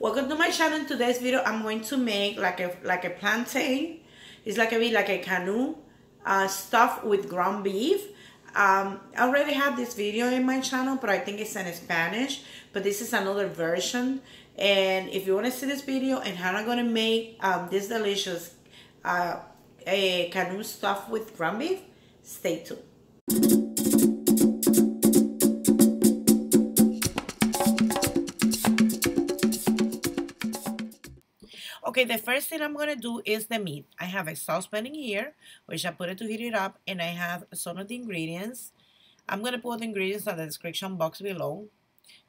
welcome to my channel. In today's video, I'm going to make like a like a plantain. It's like a bit like a canoe uh, stuffed with ground beef. Um, I already have this video in my channel, but I think it's in Spanish. But this is another version. And if you want to see this video and how I'm going to make um, this delicious uh, a canoe stuffed with ground beef, stay tuned. Okay, the first thing I'm going to do is the meat. I have a saucepan in here, which I put it to heat it up, and I have some of the ingredients. I'm going to put the ingredients in the description box below,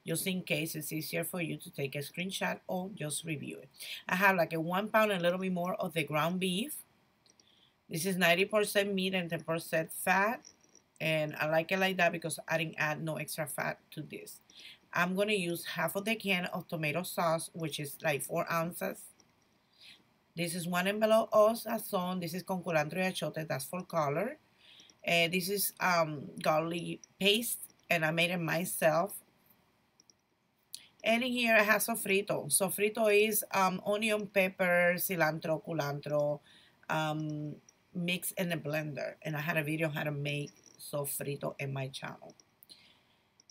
just in case it's easier for you to take a screenshot or just review it. I have like a one pound and a little bit more of the ground beef. This is 90% meat and 10% fat, and I like it like that because I didn't add no extra fat to this. I'm going to use half of the can of tomato sauce, which is like 4 ounces. This is one envelope of sazon. This is con culantro y achote. That's for color. Uh, this is um, garlic paste, and I made it myself. And here I have sofrito. Sofrito is um, onion, pepper, cilantro, culantro, um, mixed in a blender. And I had a video how to make sofrito in my channel.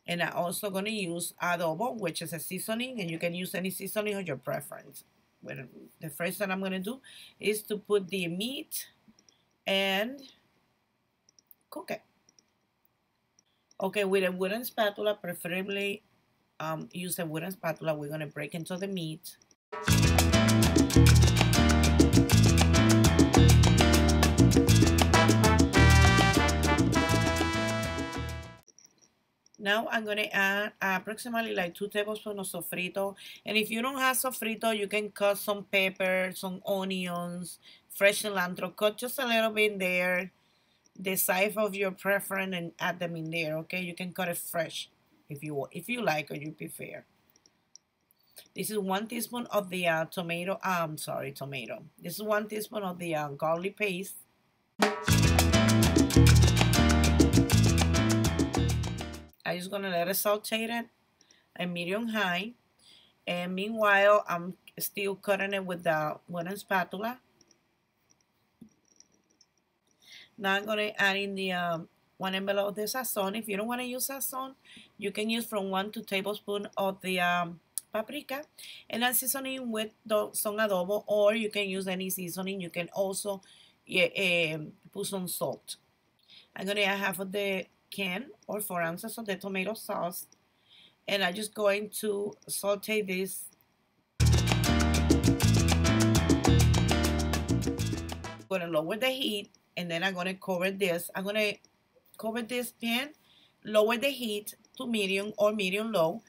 And I'm also going to use adobo, which is a seasoning, and you can use any seasoning of your preference well, the first thing I'm going to do is to put the meat and cook it. Okay, with a wooden spatula, preferably um, use a wooden spatula. We're going to break into the meat. Now I'm going to add approximately like 2 tablespoons of sofrito. And if you don't have sofrito, you can cut some pepper, some onions, fresh cilantro. Cut just a little bit there, the size of your preference, and add them in there, okay? You can cut it fresh if you if you like or you prefer. This is one teaspoon of the uh, tomato, I'm um, sorry, tomato. This is one teaspoon of the uh, garlic paste. I'm just gonna let it saute it at medium high. And meanwhile, I'm still cutting it with the wooden spatula. Now I'm gonna add in the um, one envelope of the sazon. If you don't want to use sazon, you can use from one to tablespoon of the um, paprika. And I'm seasoning with the, some adobo, or you can use any seasoning. You can also yeah, um, put some salt. I'm gonna add half of the can or 4 ounces of the tomato sauce. And I'm just going to saute this. I'm going to lower the heat and then I'm going to cover this. I'm going to cover this pan, lower the heat to medium or medium low.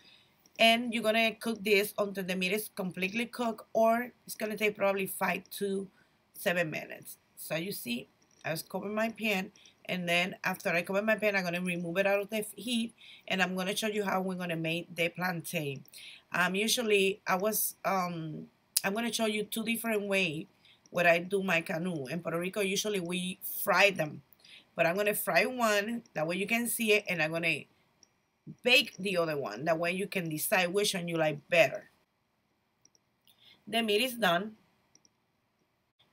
And you're going to cook this until the meat is completely cooked or it's going to take probably 5 to 7 minutes. So you see, I just cover my pan and then after I cover my pan, I'm going to remove it out of the heat. And I'm going to show you how we're going to make the plantain. Um, usually, I was, um, I'm going to show you two different ways where I do my canoe. In Puerto Rico, usually we fry them. But I'm going to fry one. That way you can see it. And I'm going to bake the other one. That way you can decide which one you like better. The meat is done.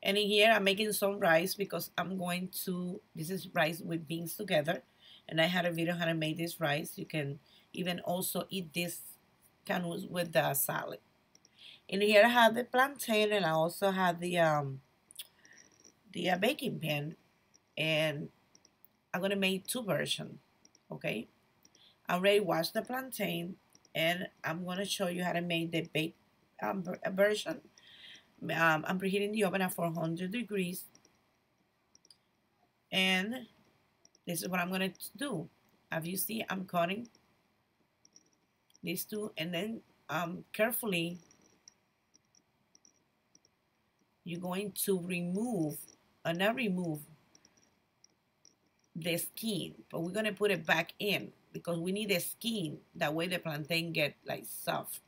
And in here, I'm making some rice because I'm going to, this is rice with beans together. And I had a video how to make this rice. You can even also eat this canoes with the salad. In here, I have the plantain and I also have the, um, the uh, baking pan. And I'm going to make two versions, okay? I already washed the plantain and I'm going to show you how to make the baked um, version um, I'm preheating the oven at 400 degrees. And this is what I'm going to do. As you see, I'm cutting these two and then um, carefully you're going to remove, or uh, not remove, the skin, but we're going to put it back in because we need the skin. That way the plantain get like soft.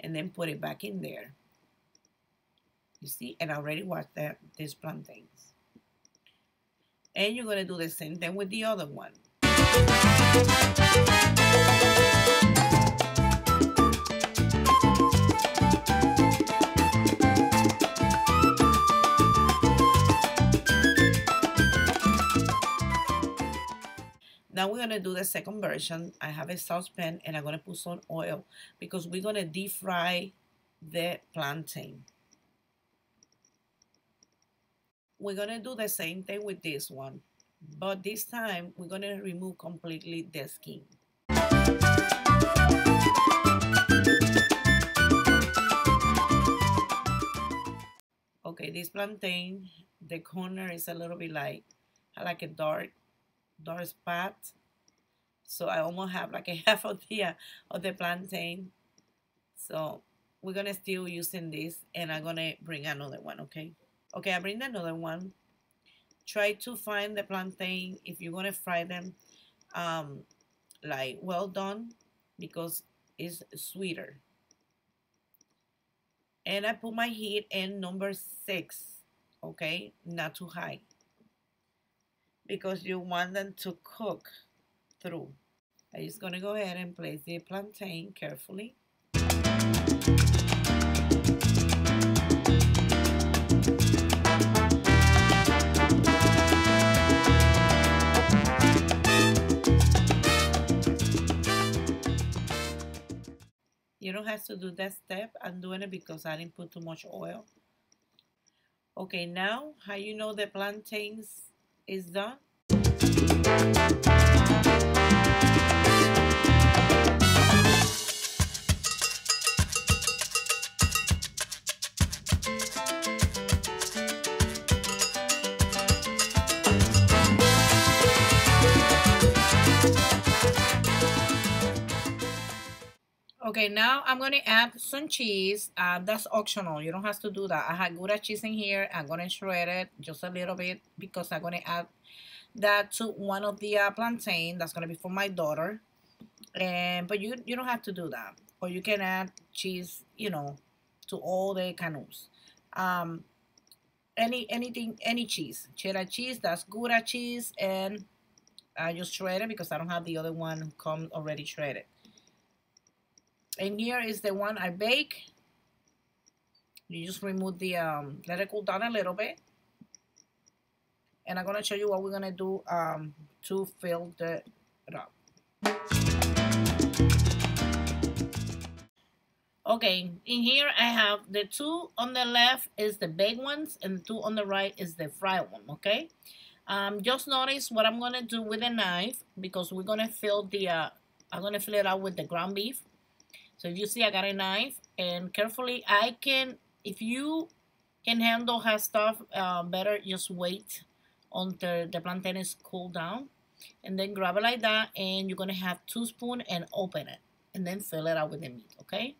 And then put it back in there. You see, and I already watched that, this plantains. And you're going to do the same thing with the other one. Now we're going to do the second version. I have a saucepan and I'm going to put some oil because we're going to deep fry the plantain. We're gonna do the same thing with this one, but this time we're gonna remove completely the skin. Okay, this plantain, the corner is a little bit like, like a dark, dark spot. So I almost have like a half of the, uh, of the plantain. So we're gonna still using this and I'm gonna bring another one, okay? Okay, I bring another one. Try to find the plantain if you're gonna fry them um, like well done because it's sweeter and I put my heat in number six, okay, not too high, because you want them to cook through. I'm just gonna go ahead and place the plantain carefully. You don't have to do that step. I'm doing it because I didn't put too much oil. Okay, now how you know the plantains is done? Okay, now I'm going to add some cheese. Uh, that's optional. You don't have to do that. I have Gouda cheese in here. I'm going to shred it just a little bit because I'm going to add that to one of the uh, plantain. That's going to be for my daughter. And But you, you don't have to do that. Or you can add cheese, you know, to all the canoes. Um, any anything, any cheese. Cheddar cheese, that's Gouda cheese. And I just shred it because I don't have the other one come already shredded and here is the one I bake. You just remove the, um, let it cool down a little bit. And I'm going to show you what we're going to do um, to fill the it up. Okay, in here I have the two on the left is the baked ones and the two on the right is the fried one, okay? Um, just notice what I'm going to do with a knife because we're going to fill the, uh, I'm going to fill it out with the ground beef. So if you see I got a knife and carefully I can, if you can handle her stuff uh, better, just wait until the plantain is cooled down and then grab it like that and you're going to have two spoon and open it and then fill it out with the meat, okay?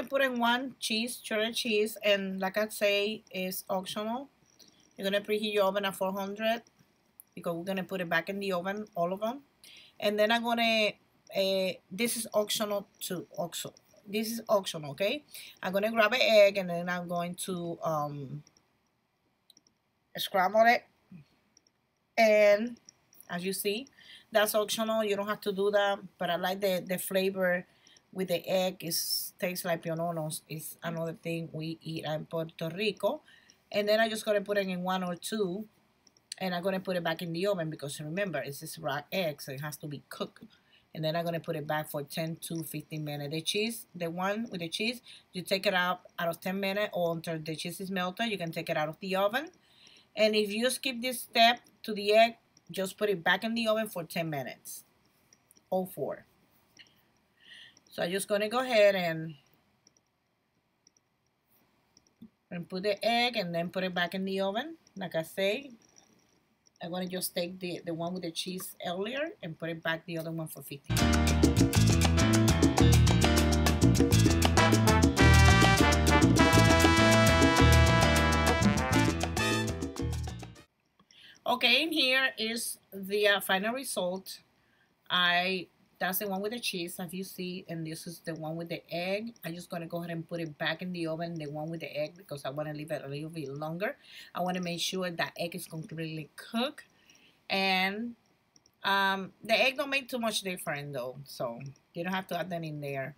Gonna put in one cheese, cheddar cheese, and like I say, is optional. You're gonna preheat your oven at 400 because we're gonna put it back in the oven, all of them. And then I'm gonna, uh, this is optional too, also. This is optional, okay? I'm gonna grab an egg and then I'm going to um, scramble it And as you see, that's optional. You don't have to do that, but I like the, the flavor with the egg. It tastes like piononos. It's another thing we eat in Puerto Rico. And then I just going to put it in one or two. And I'm going to put it back in the oven because remember, it's this raw egg, so it has to be cooked. And then I'm going to put it back for 10 to 15 minutes. The cheese, the one with the cheese, you take it out out of 10 minutes or until the cheese is melted. You can take it out of the oven. And if you skip this step to the egg, just put it back in the oven for 10 minutes. All four. So I'm just going to go ahead and, and put the egg and then put it back in the oven. Like I say, I'm going to just take the, the one with the cheese earlier and put it back the other one for 15 Okay, here is the uh, final result. I that's the one with the cheese, as you see, and this is the one with the egg. I'm just going to go ahead and put it back in the oven, the one with the egg, because I want to leave it a little bit longer. I want to make sure that egg is completely cooked. And um, the egg don't make too much difference, though, so you don't have to add that in there.